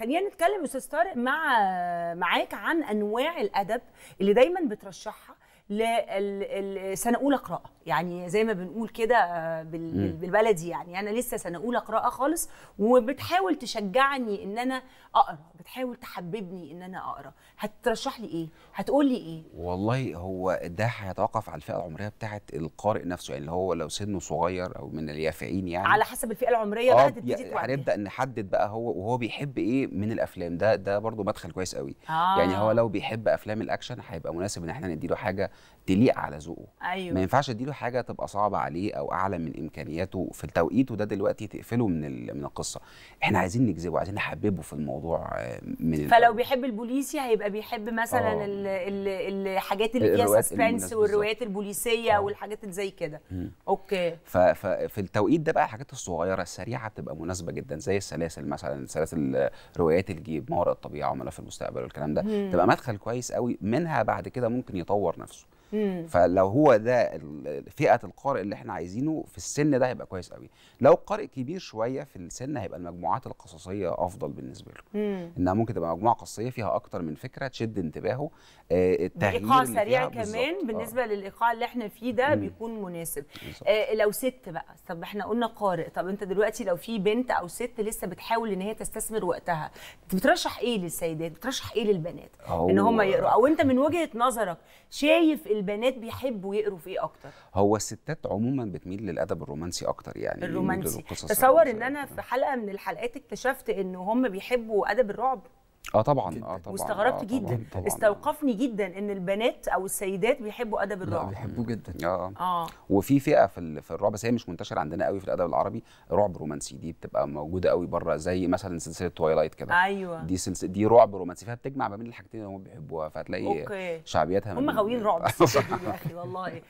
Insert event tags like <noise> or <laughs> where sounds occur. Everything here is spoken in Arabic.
خلينا نتكلم أستاذ طارق مع معاك عن أنواع الأدب اللي دايما بترشحها. لسنه أولى قراءة. يعني زي ما بنقول كده بال- بالبلدي يعني. أنا لسه سنة أولى قراءة خالص وبتحاول تشجعني إن أنا أقرأ. بتحاول تحببني إن أنا أقرأ. هترشح لي إيه؟ هتقول لي إيه؟ والله هو ده هيتوقف على الفئة العمرية بتاعه القارئ نفسه يعني اللي هو لو سنه صغير أو من اليافعين يعني. على حسب الفئة العمرية بقى تبتدي بي- توجه هنبدأ نحدد بقى هو وهو بيحب إيه من الأفلام. ده ده برضو مدخل كويس قوي. آه. يعني هو لو بيحب أفلام الأكشن هيبقى مناسب إن إحنا نديله حاجة تليق على ذوقه أيوه ما ينفعش أديله حاجة تبقى صعبة عليه أو أعلى من إمكانياته في التوقيت وده دلوقتي تقفله من من القصة إحنا عايزين نجذبه عايزين نحببه في الموضوع آه، من فلو. بيحب البوليسي هيبقى بيحب مثلا آه. ال- ال- الحاجات اللي فيها suspense والروايات البوليسية آه. والحاجات اللي زي كده. okay ففي التوقيت ده بقى الحاجات الصغيرة السريعة بتبقى مناسبة جدا زي السلاسل مثلا سلاسل روايات الجيب ما وراء الطبيعة وملف المستقبل والكلام ده مم. تبقى مدخل كويس قوي منها بعد كده ممكن يطور نفسه مم. فلو هو ده فئة القارئ اللي إحنا عايزينه في السن ده هيبقى كويس قوي لو قارئ كبير شوية في السن هيبقى المجموعات القصصية أفضل بالنسبة له مم. إنها ممكن تبقى مجموعة قصصية فيها أكتر من فكرة تشد انتباهه آه، التغيير ايقاع سريع. كمان آه. بالنسبة للإيقاع اللي إحنا فيه ده مم. بيكون مناسب. آه لو ست بقى طب إحنا قلنا قارئ طب انت دلوقتي لو في بنت أو ست لسه بتحاول إن هي تستثمر وقتها بترشح إيه للسيدات بترشح إيه للبنات هو- إن هم يقروا أو أنت من وجهة نظرك شايف البنات بيحبوا يقروا في إيه أكتر؟ هو الستات عموما بتميل للأدب الرومانسي أكتر يعني الرومانسي. تصور إن. أنا في حلقة من الحلقات اكتشفت إن هم بيحبوا أدب الرعب. آه طبعا جداً. آه طبعا واستغربت آه جدا. طبعا. طبعا استوقفني جدا إن البنات أو السيدات بيحبوا أدب الرعب. بيحبوه جدا. آه. آه. وفي فئة في في الرعب بس هي مش منتشرة عندنا قوي في الأدب العربي رعب رومانسي. دي بتبقى موجودة قوي بره زي مثلا سلسلة توايلايت كده. أيوه. دي سلسله دي رعب رومانسي فيها بتجمع ما بين الحاجتين اللي هم بيحبوها فهتلاقي okay. شعبيتها هم غاويين رعب. <laughs> يا أخي والله.